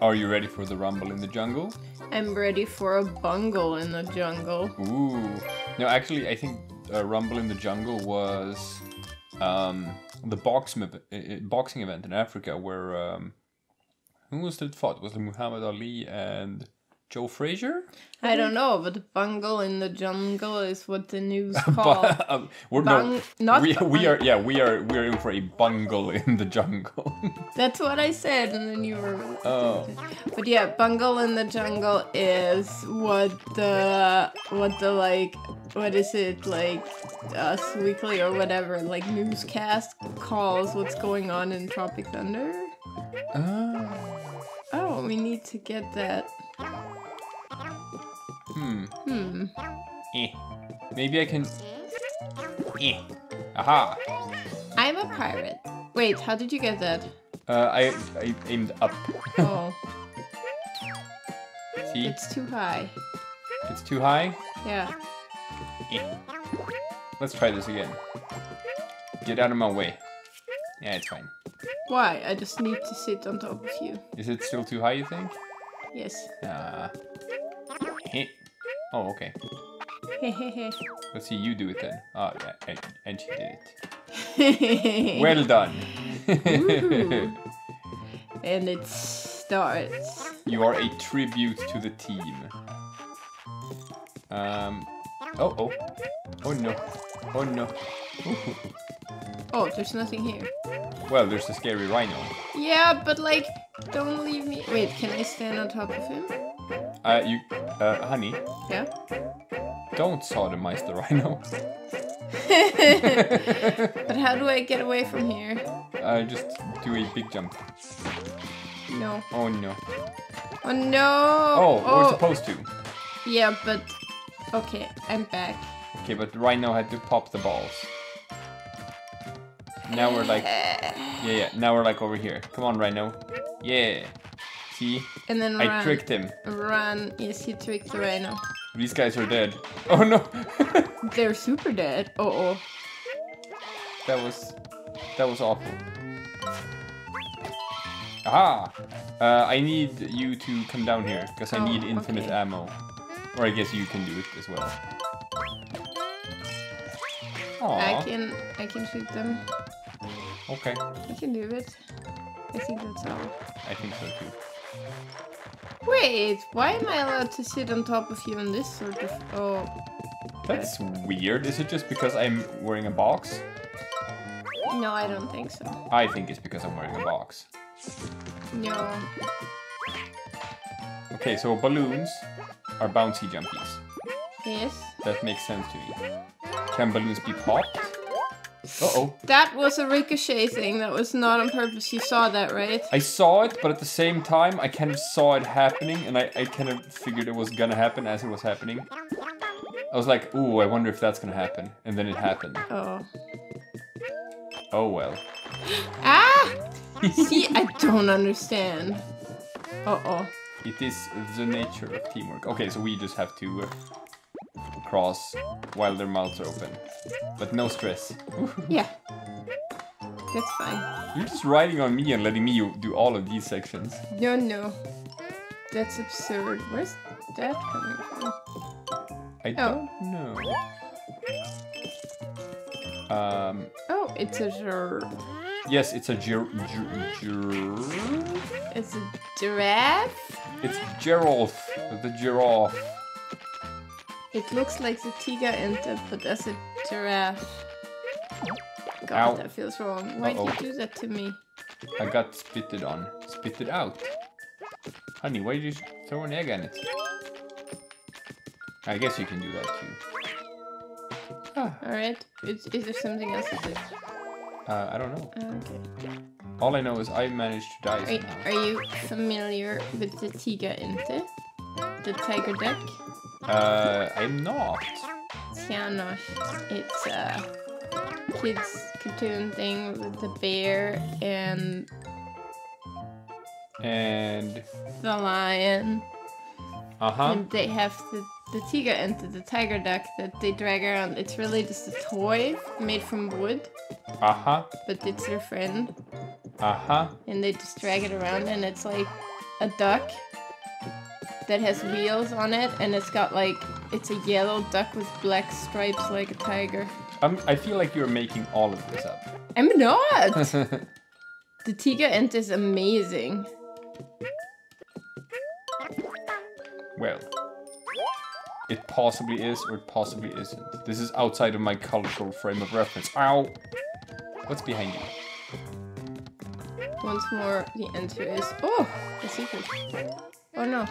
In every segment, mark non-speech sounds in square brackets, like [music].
Are you ready for the rumble in the jungle? I'm ready for a bungle in the jungle. Ooh. No, actually, I think uh, Rumble in the Jungle was um, the box boxing event in Africa where um, who was it fought? Was it Muhammad Ali and Joe Frazier? I don't know, but bungle in the jungle is what the news [laughs] call. um, we're, Bung- no, not we, we are yeah we are we are in for a bungle in the jungle. [laughs] That's what I said, and then you were. oh, But yeah, bungle in the jungle is what the what the like what is it like Us Weekly or whatever like newscast calls what's going on in Tropic Thunder. Ah. Oh, we need to get that. Hmm. Hmm. Eh. Maybe I can. Eh. Aha. I'm a pirate. Wait, how did you get that? Uh, I I aimed up. Oh, [laughs] See, it's too high. it's too high. Yeah. Eh. Let's try this again. Get out of my way. Yeah, it's fine. Why? I just need to sit on top of you. Is it still too high, you think? Yes. Uh. Oh, okay. [laughs] Let's see you do it then. Oh, yeah, and, and she did it. [laughs] Well done. [laughs] And it starts. you are a tribute to the team. Um. Oh, oh. Oh no. Oh no. Oh, there's nothing here. Well, there's a scary rhino. Yeah, but like, don't leave me. Wait, can I stand on top of him? Uh, you, uh, honey, Yeah. don't sodomize the rhino. [laughs] [laughs] But how do I get away from here? Uh, just do a big jump. No. Oh no. Oh no! Oh, we're supposed to. Yeah, but okay, I'm back. Okay, but the rhino had to pop the balls. Now we're like, [sighs] yeah, yeah. Now we're like over here. Come on, rhino. Yeah. See, And then I run. tricked him. Run. Yes, he tricked the rhino. These guys are dead. [laughs] Oh no. [laughs] They're super dead. Oh oh. that was, that was awful. Aha! Uh, I need you to come down here because I Oh, need infinite okay. ammo. Or I guess you can do it as well. I can I can shoot them. Okay, I can do it. I think that's all. I think so too. Wait, why am I allowed to sit on top of you in this sort of? Oh, That's weird. Is it just because I'm wearing a box? no, I don't think so. I think it's because I'm wearing a box. No. Okay, so balloons are bouncy jumpies. Yes. That makes sense to me. Can balloons be popped? Uh-oh. That was a ricochet thing. That was not on purpose. You saw that, right? I saw it, but at the same time, I kind of saw it happening, and I, I kind of figured it was gonna happen as it was happening. I was like, ooh, I wonder if that's gonna happen. And then it happened. Oh. Oh well. [gasps] Ah! See, I don't understand. Uh oh. It is the nature of teamwork. Okay, so we just have to uh, cross while their mouths are open. But no stress. [laughs] Yeah. That's fine. You're just riding on me and letting me do all of these sections. No, no. That's absurd. Where's that coming from? I Oh. don't know. Um, Oh, it's a gir- yes, it's a gir- gir- gir- it's a giraffe. It's giraffe, the giraffe. It looks like the tiger enter, but as a giraffe. God, Ow. that feels wrong. Why'd Uh-oh. you do that to me? I got spitted on. Spitted out. Honey, why did you throw an egg on it? I guess you can do that too. Ah, Alright. Is, is there something else to do? uh, I don't know. Okay. All I know is I managed to die Are, somehow. are you familiar with the tiger ente? The tiger duck? Uh, I'm not. Tiana. It's a kids cartoon thing with the bear and And the lion. uh huh. And they have the, the tiger ente, the tiger duck that they drag around. It's really just a toy made from wood, Uh huh. but it's their friend. Uh huh. And they just drag it around and it's like a duck that has wheels on it, and it's got like it's a yellow duck with black stripes like a tiger. I'm, I feel like you're making all of this up. [laughs] I'm not. [laughs] the Tiger Ent is amazing. well, it possibly is or it possibly isn't. This is outside of my cultural frame of reference. Ow! What's behind you? Once more, the answer is oh, a secret. Oh no.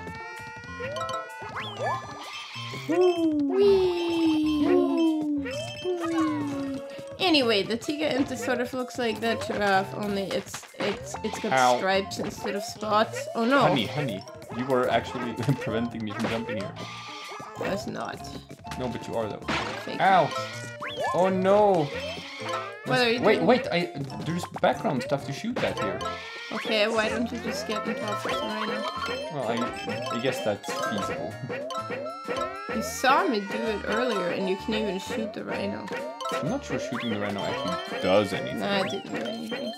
Anyway, the Ent sort of looks like that giraffe, only it's it's it's got Ow. stripes instead of spots. Oh no, Honey, honey, you were actually [laughs] preventing me from jumping here. that's not. No, but you are though. Fake. Ow! Oh no! What are you wait, doing? wait! I there's background stuff to shoot at here. Okay, why don't you just get of the rhino? Well, I I guess that's feasible. You saw me do it earlier, and you can even shoot the rhino. I'm not sure shooting the rhino actually does anything. Nah, I didn't do anything.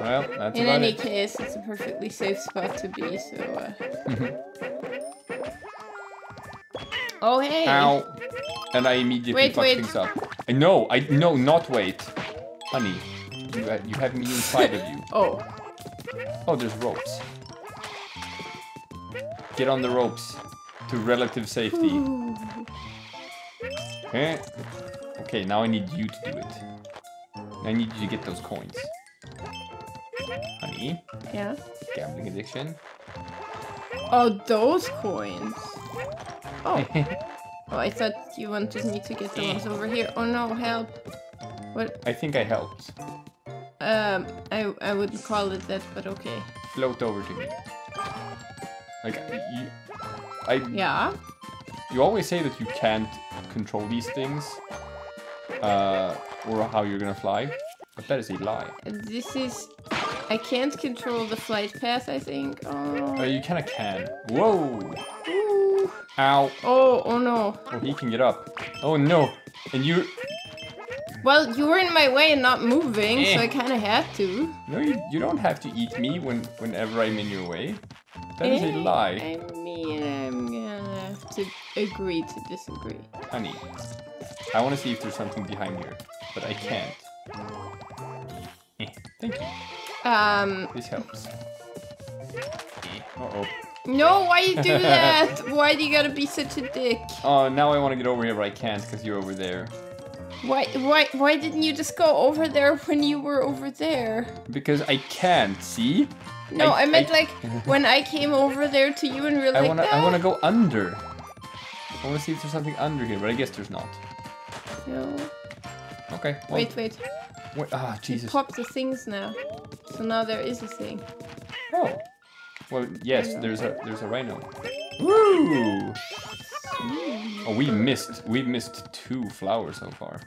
Well, that's In about any it. case, it's a perfectly safe spot to be, so, uh... [laughs] oh, hey! Ow! And I immediately Wait, fucked wait. things up. I know, I no, not wait. Honey, you you have me inside of you. [laughs] Oh, Oh, there's ropes. Get on the ropes to relative safety. Eh? Okay, now I need you to do it. I need you to get those coins. Honey, yeah? gambling addiction. Oh, those coins! Oh, [laughs] oh, I thought you wanted me to get the ones over here. Oh no, help! What? I think I helped. Um, I, I wouldn't call it that, but okay. Float over to me. Like you, I Yeah? you always say that you can't control these things, uh, or how you're gonna fly, but that is a lie. This is... I can't control the flight path, I think. Oh. Uh, you kinda can. Whoa! Ooh. Ow! Oh, oh no. Oh, he can get up. Oh no! And you, Well, you were in my way and not moving, so Eh. I kind of had to. no, you, you don't have to eat me when whenever I'm in your way. That is a Eh, lie, I mean, I'm gonna have to agree to disagree. honey. I want to see if there's something behind here, but I can't. Eh, thank you. Um, This helps. Eh, Uh-oh. no, why you do that? [laughs] why do you gotta be such a dick? Oh, now I want to get over here, but I can't because you're over there. Why, why, why didn't you just go over there when you were over there? Because I can't, see? No, I- I, meant I- like when I came over there to you and we I like, wanna I "Ah." wanna go under. I wanna see if there's something under here, but I guess there's not. No. Okay. well, Wait, wait. wait- ah, You Jesus. pop the things now. So now there is a thing. Oh. Well, yes, there's a there's a rhino. Woo! Oh, we missed we missed two flowers so far.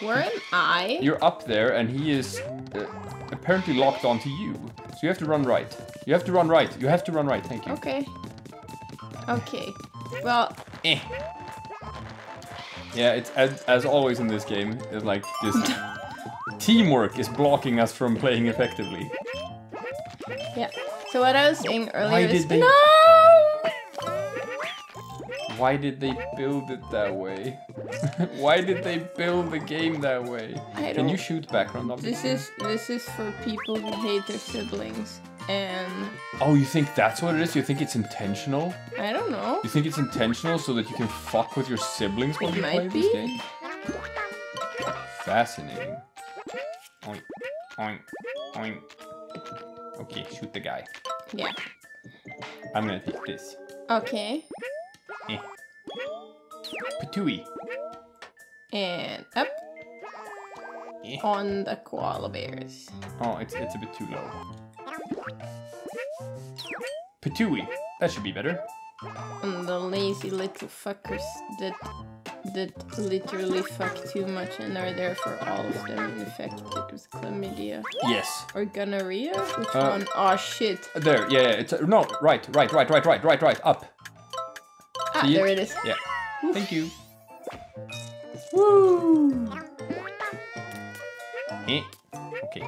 Where am I? You're up there, and he is uh, apparently locked onto you. So you have to run right. You have to run right. You have to run right. Thank you. Okay. Okay. Well, Eh. Yeah, it's as, as always in this game. It's like this [laughs] teamwork is blocking us from playing effectively. yeah. So what I was saying earlier Why is no. Why did they build it that way? [laughs] Why did they build the game that way? I Can you shoot background objects? This is this is for people who hate their siblings, and Oh, you think that's what it is? You think it's intentional? I don't know. You think it's intentional so that you can fuck with your siblings while It you might play this game? Fascinating. Oink, oink, oink. Okay, shoot the guy. Yeah. I'm gonna take this. Okay. Eh. Patooey. And up Eh. on the koala bears. Oh, it's it's a bit too low. Patooey. That should be better. And the lazy little fuckers that that literally fuck too much and are there for all of them infected with chlamydia Yes. or gonorrhea. Which Uh, one? Oh shit! There. Yeah. yeah it's uh, no. Right. Right. Right. Right. Right. Right. Right. Up. Ah, see there it is. Yeah. Thank you. Woo! Eh. Okay.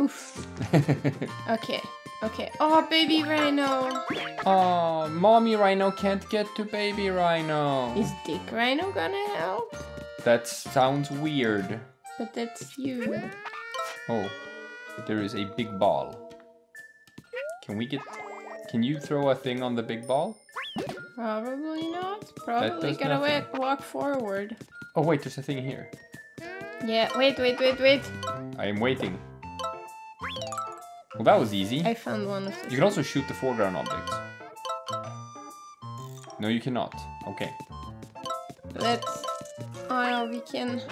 Oof. [laughs] Okay. Okay. Oh, baby rhino. oh, mommy rhino can't get to baby rhino. Is Dick Rhino gonna help? That sounds weird. But that's you. Oh, there is a big ball. Can we get? Can you throw a thing on the big ball? Probably not. Probably does gotta nothing. wa- walk forward. Oh wait, there's a thing here. Yeah. Wait. Wait. Wait. Wait. I am waiting. Well, that was easy. I found one of You can also shoot the foreground objects. No, you cannot. Okay. Let's. Oh, we can.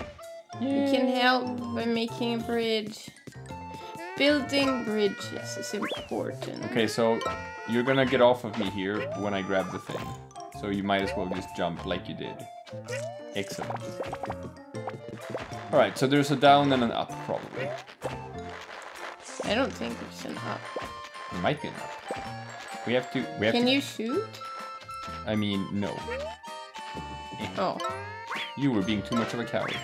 We can help by making a bridge. Building bridges is important. Okay, so you're gonna get off of me here when I grab the thing. So you might as well just jump like you did. Excellent. Alright, so there's a down and an up, probably. I don't think there's an up. It might be an up. We have to. We have Can to. you shoot? I mean, no. Oh, You were being too much of a coward.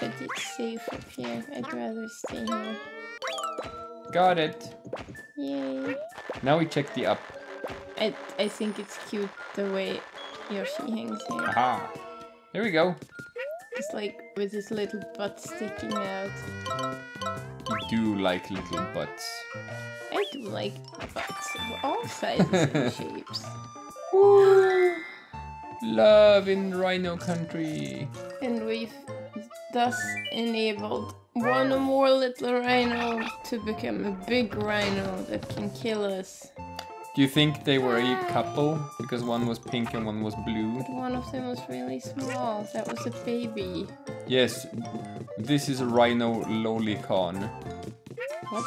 but it's safe up here. I'd rather stay here. Got it. Yay. Now we check the up. I I think it's cute the way Yoshi hangs here. Aha. There we go. It's like with his little butt sticking out. You do like little butts. I do like butts of all sizes and [laughs] shapes. Love in Rhino Country. And we've thus enabled one more little rhino to become a big rhino that can kill us. Do you think they were a couple? Because one was pink and one was blue? But one of them was really small. That was a baby. Yes, this is a Rhino Lolicon. What?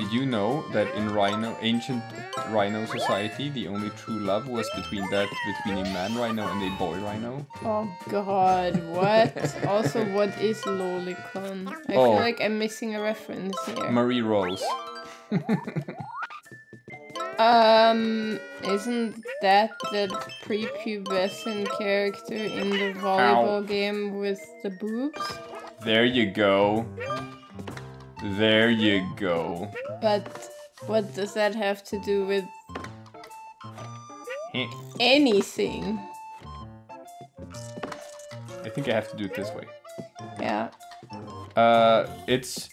Did you know that in Rhino, ancient Rhino society, the only true love was between that between a man rhino and a boy rhino? Oh god, what? also, what is lolicon? I Oh. feel like I'm missing a reference here. Marie Rose. [laughs] Um, isn't that the prepubescent character in the volleyball game with the boobs? There you go. There you go. But what does that have to do with anything? I think I have to do it this way. Yeah. Uh, it's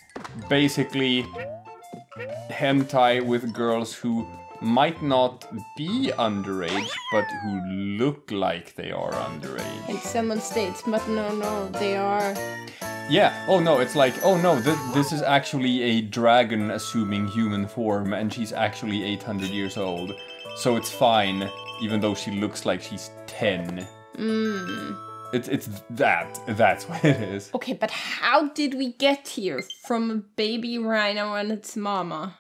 basically hentai with girls who might not be underage, but who look like they are underage. And someone states, but no, no, they are. Yeah. Oh no, it's like, oh no, th- this is actually a dragon assuming human form, and she's actually 800 years old, so it's fine, even though she looks like she's 10. Mm. It's it's that. That's [laughs] what it is. Okay, but how did we get here from a baby rhino and its mama?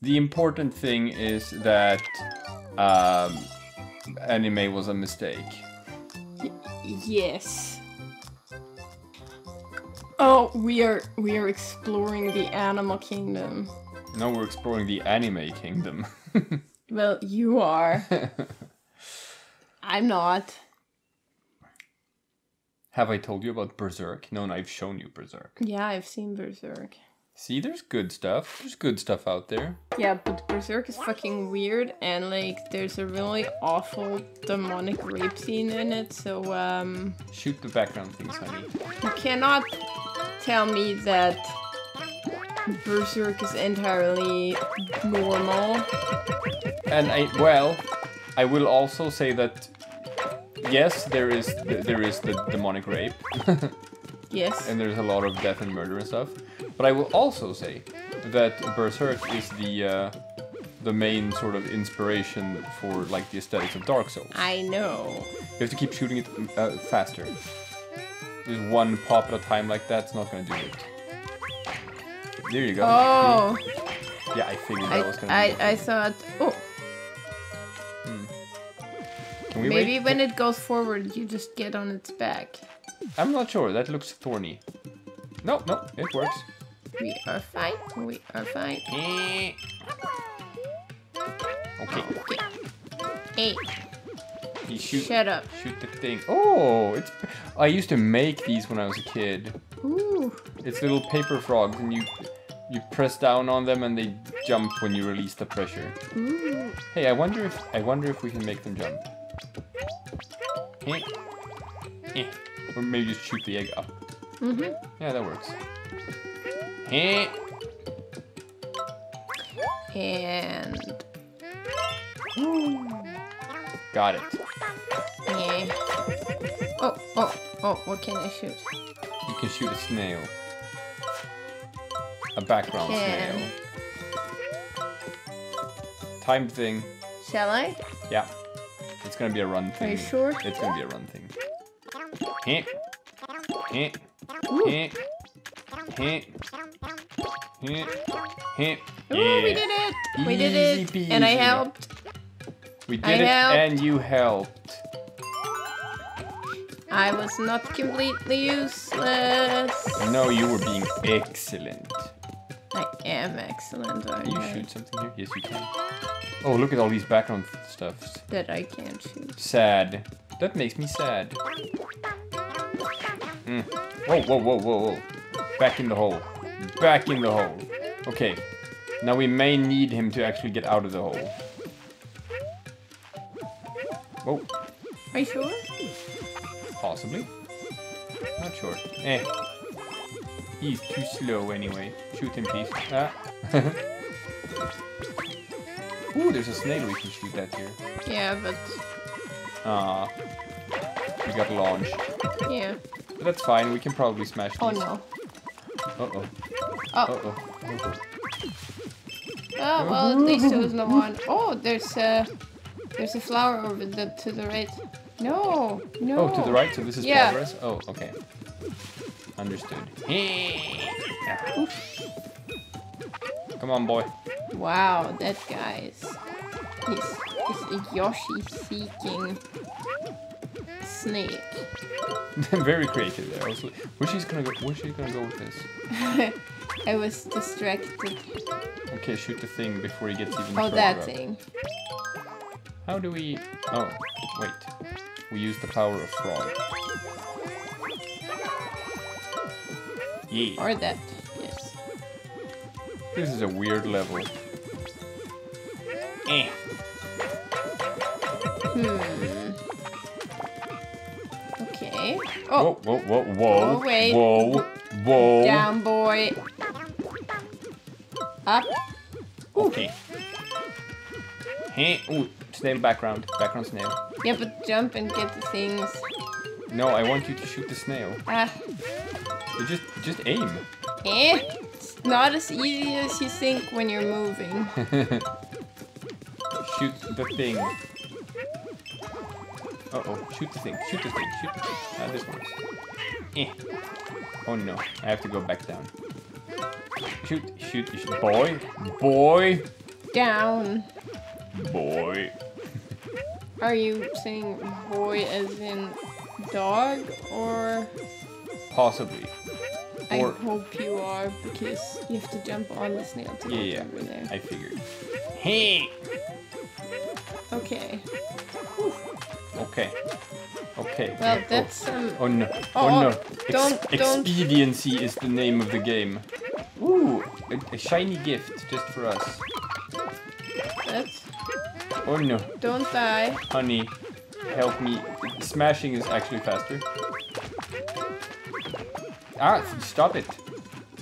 The important thing is that um, anime was a mistake. Yes. Oh, we are we are exploring the animal kingdom. Now we're exploring the anime kingdom. [laughs] Well, you are. [laughs] I'm not. Have I told you about Berserk? No, no, I've shown you Berserk. Yeah, I've seen Berserk. See, there's good stuff. There's good stuff out there. Yeah, but Berserk is fucking weird and like there's a really awful demonic rape scene in it, so um Shoot the background things, honey. you cannot tell me that Berserk is entirely normal. And I well, I will also say that yes, there is there is the demonic rape, [laughs] Yes. and there's a lot of death and murder and stuff. But I will also say that Berserk is the uh, the main sort of inspiration for like the aesthetics of Dark Souls. I know. You have to keep shooting it uh, faster. Just one pop at a time like that's not gonna do it. There you go. Oh, Yeah, I figured that was gonna I, I, thought, oh, Can we maybe wait? when it goes forward, you just get on its back. I'm not sure. That looks thorny. No, no, it works. We are fine. We are fine. Eh. Okay, Okay. Hey, you shoot. shut up. Shoot the thing. Oh, it's. I used to make these when I was a kid. Ooh. It's little paper frogs, and you you press down on them and they jump when you release the pressure. Ooh. Hey, I wonder if I wonder if we can make them jump. Eh. Eh. Or maybe just shoot the egg up. Mm-hmm. Yeah, that works. Eh. And Got it. Oh, oh, oh, what can I shoot? You can shoot a snail. A background snail. Timed thing. Shall I? Yeah. It's gonna be a run thing. Are you sure? It's gonna be a run thing. Eh. Eh. Ooh. Eh. Eh. Eh. Eh. Ooh, Yeah. we did it! We did it! Easy And I helped. We did I it helped. and you helped. I was not completely useless. No, you were being excellent. I am excellent, aren't Can you I? shoot something here? Yes, you can. Oh, look at all these background stuffs. That I can't shoot. Sad. That makes me sad. Mm. Whoa, whoa, whoa, whoa, whoa. Back in the hole. Back in the hole. Okay. Now we may need him to actually get out of the hole. Oh, Are you sure? Possibly. Not sure. Eh. He's too slow anyway. Shoot him, please. Ah. [laughs] Ooh, there's a snail we can shoot at here. Yeah, but Ah. We got launched. yeah. But that's fine, we can probably smash these. Oh no. Uh-oh. Oh, Uh-oh. Uh-oh. oh well, at least there was no one. Oh, there's a there's a flower over the to the right. No, no. Oh, to the right, so this is Yeah. progress? Oh, okay. Understood. Come on, boy. Wow, that guy is he's, he's a Yoshi seeking snake. [laughs] Very creative there. I was, where's she gonna go? Where's she gonna go with this? [laughs] I was distracted. Okay, shoot the thing before he gets even Oh, that up. thing. How do we? Oh, wait. We use the power of frog. Yeah. Or that. Yes. This is a weird level. Eh. Hmm. Okay. Whoa, Oh, whoa, whoa, whoa. Oh, wait. Whoa, whoa. down, boy. Up. Okay. Hey, ooh, snail background. Background snail. Yeah, but jump and get the things. No, I want you to shoot the snail. Ah. You just, just aim. Eh. It's not as easy as you think when you're moving. [laughs] shoot the thing. Uh oh, shoot the thing, shoot the thing, shoot the thing. Ah, this works. Eh. Oh no, I have to go back down. Shoot, shoot, shoot. Boy, boy, Down. boy. Are you saying boy as in dog or Possibly. I Or- hope you are because you have to jump on the snail to Yeah, get yeah. over there. I figured. Hey. Okay. Okay. Okay. Well, okay. that's um. Oh, oh no. Oh, Oh, oh, no. Ex- don't- don't- Expediency is the name of the game. Ooh, a, a shiny gift just for us. Oh no, don't die. honey, help me. Smashing is actually faster. Ah, stop it.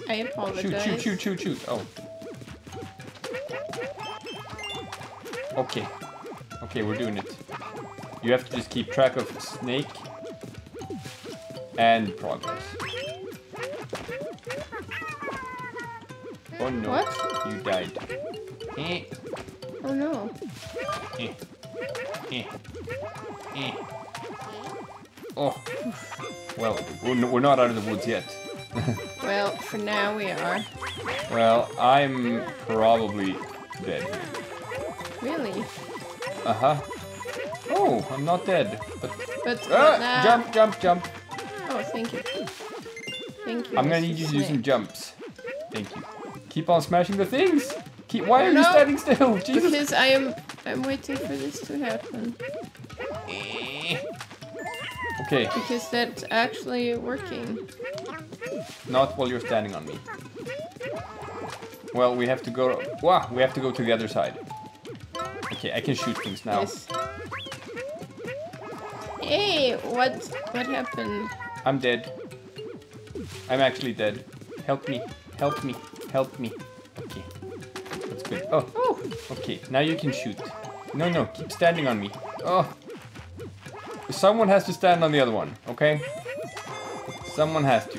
I apologize. Shoot, shoot, shoot, shoot, shoot. Oh. Okay. Okay, we're doing it. You have to just keep track of snake and progress. Oh no. What? You died. Eh, Oh no. eh, eh, eh. Oh. Well, we're not out of the woods yet. Well, for now we are. Well, I'm probably dead. Really? Uh huh. Oh, I'm not dead. But But ah, jump, jump, jump. Oh, thank you. Thank you. I'm gonna need you to do some jumps. Thank you. Keep on smashing the things. Keep. Why are you standing still? [laughs] Jesus. Because I am. I'm waiting for this to happen. Eh. Okay, Because that's actually working. not while you're standing on me. Well, we have to go. Wow, we have to go to the other side. Okay, I can shoot things now. Yes. Hey, what what happened? I'm dead. I'm actually dead. Help me. Help me. Help me. Okay. Good. Oh, Oh, okay. Now you can shoot. No, no. Keep standing on me. Oh. Someone has to stand on the other one, okay? Someone has to.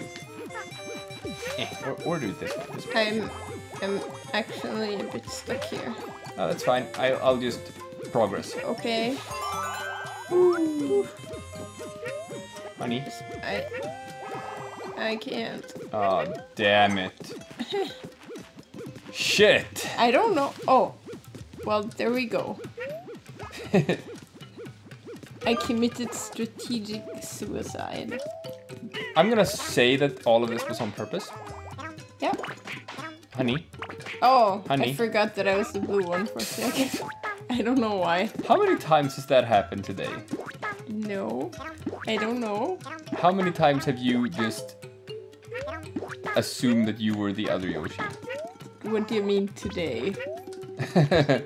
Eh, or, or do this way. This way. I'm I'm actually a bit stuck here. Oh, that's fine. I, I'll just progress. Okay. Honey. I I can't. Oh, damn it. [laughs] Shit. I don't know. Oh, well, there we go. I committed strategic suicide. I'm gonna say that all of this was on purpose. Yeah. Honey, Oh, Honey. I forgot that I was the blue one for a second. [laughs] I don't know why. how many times has that happened today? No, I don't know. How many times have you just assumed that you were the other Yoshi? What do you mean today? [laughs]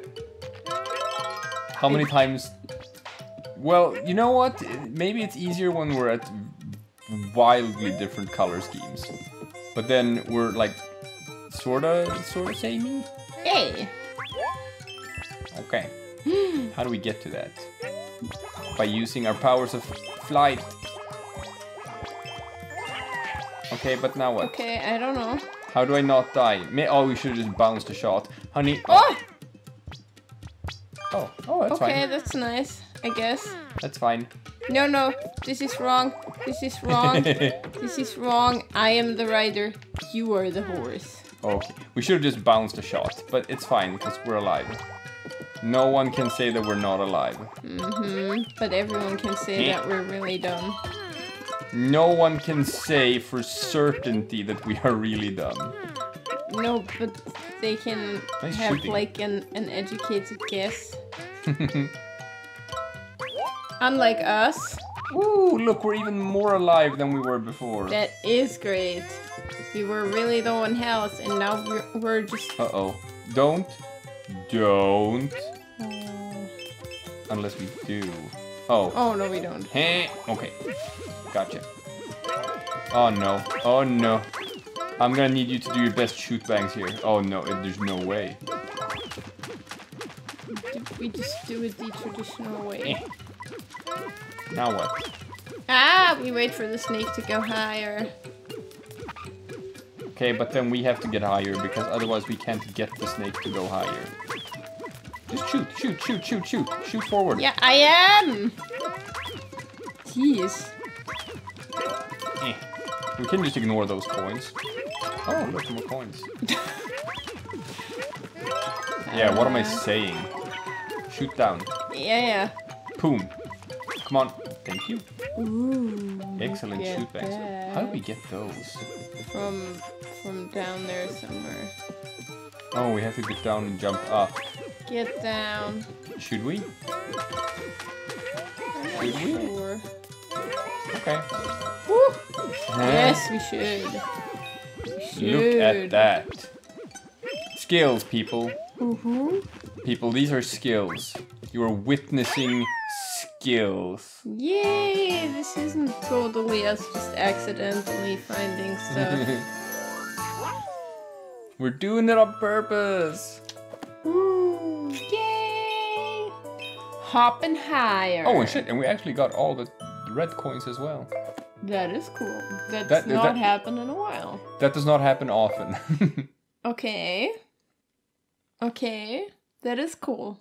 How many times? Well, you know what? Maybe it's easier when we're at wildly different color schemes. But then we're like sorta, sorta samey. Hey, Okay. How do we get to that? By using our powers of flight. Okay, but now what? okay, I don't know. How do I not die? May oh, we should have just bounced a shot. Honey. Oh, Oh, oh, that's okay, fine. that's nice. I guess. That's fine. No, no, this is wrong. This is wrong. [laughs] this is wrong. I am the rider. You are the horse. okay, we should have just bounced a shot, but it's fine because we're alive. No one can say that we're not alive. Mm-hmm. But everyone can say that we're really dumb. No one can say for certainty that we are really dumb. No, but they can Nice have shooting. like an, an educated guess. [laughs] Unlike us, Ooh, look, we're even more alive than we were before. that is great. We were really low on health, and now we're, we're just. Uh oh. Don't. Don't. Oh. Unless we do. Oh. oh no, we don't. Hey. Okay. Gotcha. Oh no. Oh no. I'm gonna need you to do your best shoot bangs here. Oh no, there's no way. We just do it the traditional way. Eh. Now what? Ah, we wait for the snake to go higher. Okay, but then we have to get higher because otherwise we can't get the snake to go higher. Just shoot, shoot, shoot, shoot, shoot, shoot forward. Yeah, I am. Jeez. Eh. We can just ignore those coins. Oh, look, more coins. [laughs] Yeah, what am I saying? Shoot down. Yeah, yeah. Boom. Come on. Thank you. Ooh. Excellent look shoot at bangs. that. How do we get those? From from down there somewhere. Oh, we have to get down and jump up. Get down. Should we? Should we? sure. Okay. Woo. Huh? Yes, we should. We should. Look at that. Skills, people. Woohoo. People, these are skills. You are witnessing skills. Yay! This isn't totally us just accidentally finding stuff. [laughs] We're doing it on purpose. Hopping higher. Oh, and shit, and we actually got all the red coins as well. That is cool. That's That- not that- happened in a while. That does not happen often. [laughs] Okay. Okay. That is cool.